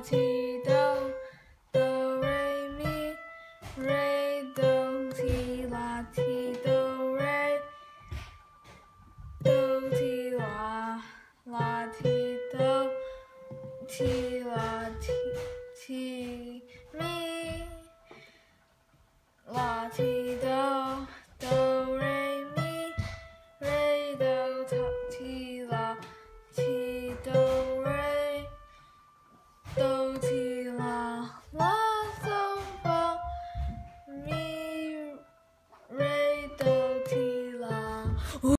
ti do, do re mi, re do ti la ti do re, do ti la, la ti do, ti la ti ti mi. Those.